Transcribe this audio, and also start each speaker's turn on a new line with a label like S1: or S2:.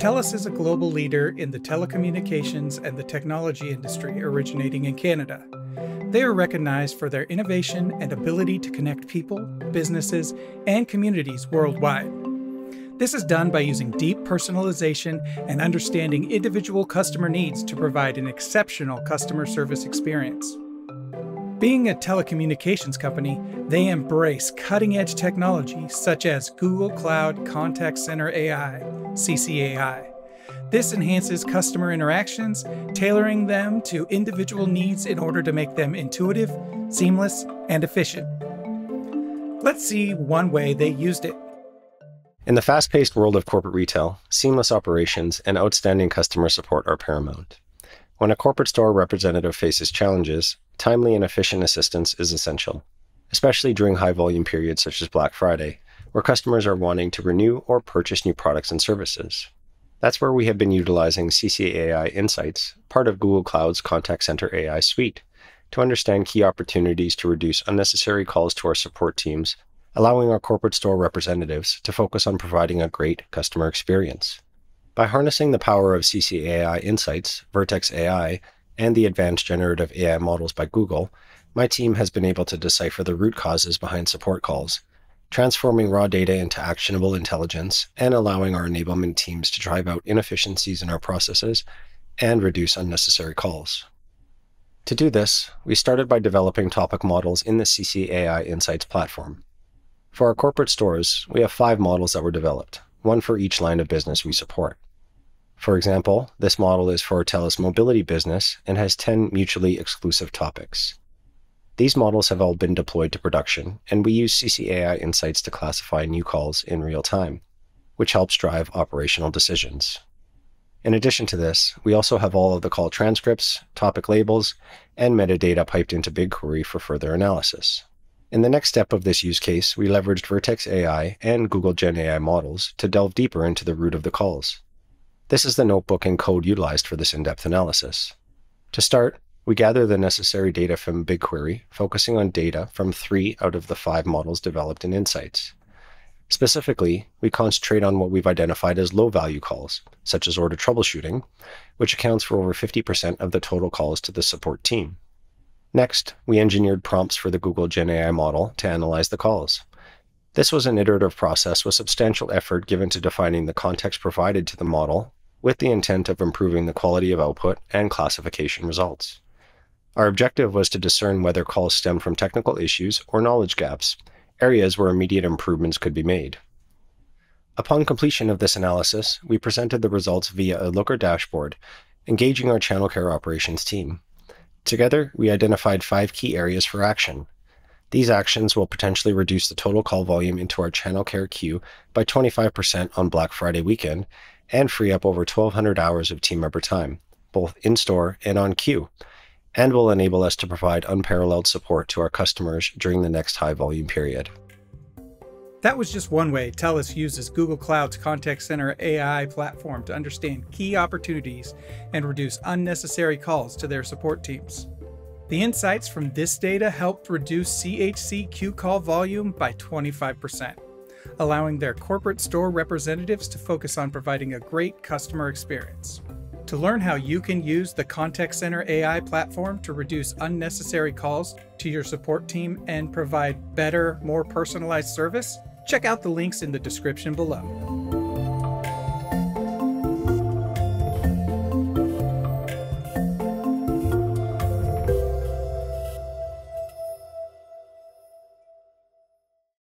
S1: TELUS is a global leader in the telecommunications and the technology industry originating in Canada. They are recognized for their innovation and ability to connect people, businesses, and communities worldwide. This is done by using deep personalization and understanding individual customer needs to provide an exceptional customer service experience. Being a telecommunications company, they embrace cutting edge technology such as Google Cloud Contact Center AI, CCAI. This enhances customer interactions, tailoring them to individual needs in order to make them intuitive, seamless, and efficient. Let's see one way they used it.
S2: In the fast paced world of corporate retail, seamless operations and outstanding customer support are paramount. When a corporate store representative faces challenges, timely and efficient assistance is essential, especially during high volume periods such as Black Friday, where customers are wanting to renew or purchase new products and services. That's where we have been utilizing CCAI Insights, part of Google Cloud's Contact Center AI suite, to understand key opportunities to reduce unnecessary calls to our support teams, allowing our corporate store representatives to focus on providing a great customer experience. By harnessing the power of CCAI Insights, Vertex AI, and the advanced generative AI models by Google, my team has been able to decipher the root causes behind support calls, transforming raw data into actionable intelligence and allowing our enablement teams to drive out inefficiencies in our processes and reduce unnecessary calls. To do this, we started by developing topic models in the CCAI Insights platform. For our corporate stores, we have five models that were developed, one for each line of business we support. For example, this model is for TELUS Mobility business and has 10 mutually exclusive topics. These models have all been deployed to production, and we use CCAI Insights to classify new calls in real time, which helps drive operational decisions. In addition to this, we also have all of the call transcripts, topic labels, and metadata piped into BigQuery for further analysis. In the next step of this use case, we leveraged Vertex AI and Google Gen AI models to delve deeper into the root of the calls. This is the notebook and code utilized for this in-depth analysis. To start, we gather the necessary data from BigQuery, focusing on data from three out of the five models developed in Insights. Specifically, we concentrate on what we've identified as low-value calls, such as order troubleshooting, which accounts for over 50% of the total calls to the support team. Next, we engineered prompts for the Google Gen AI model to analyze the calls. This was an iterative process with substantial effort given to defining the context provided to the model with the intent of improving the quality of output and classification results. Our objective was to discern whether calls stemmed from technical issues or knowledge gaps, areas where immediate improvements could be made. Upon completion of this analysis, we presented the results via a Looker dashboard, engaging our channel care operations team. Together, we identified five key areas for action. These actions will potentially reduce the total call volume into our channel care queue by 25% on Black Friday weekend and free up over 1,200 hours of team member time, both in store and on queue, and will enable us to provide unparalleled support to our customers during the next high volume period.
S1: That was just one way TELUS uses Google Cloud's Contact Center AI platform to understand key opportunities and reduce unnecessary calls to their support teams. The insights from this data helped reduce CHC queue call volume by 25%, allowing their corporate store representatives to focus on providing a great customer experience. To learn how you can use the Contact Center AI platform to reduce unnecessary calls to your support team and provide better, more personalized service, Check out the links in the description below.